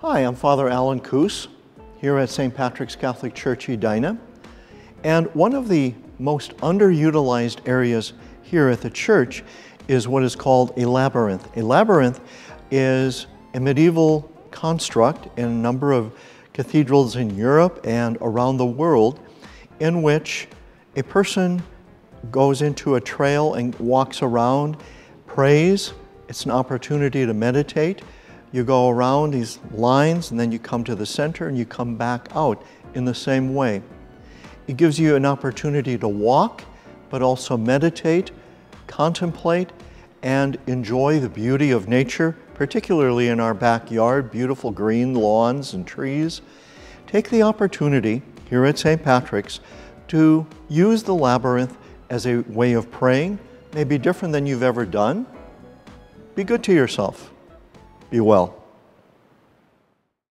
Hi, I'm Father Allen Kuss here at St. Patrick's Catholic Church Edina. And one of the most underutilized areas here at the church is what is called a labyrinth. A labyrinth is a medieval construct in a number of cathedrals in Europe and around the world in which a person goes into a trail and walks around, prays. It's an opportunity to meditate. You go around these lines and then you come to the center and you come back out in the same way. It gives you an opportunity to walk, but also meditate, contemplate, and enjoy the beauty of nature, particularly in our backyard, beautiful green lawns and trees. Take the opportunity here at St. Patrick's to use the labyrinth as a way of praying, maybe different than you've ever done. Be good to yourself. Be well.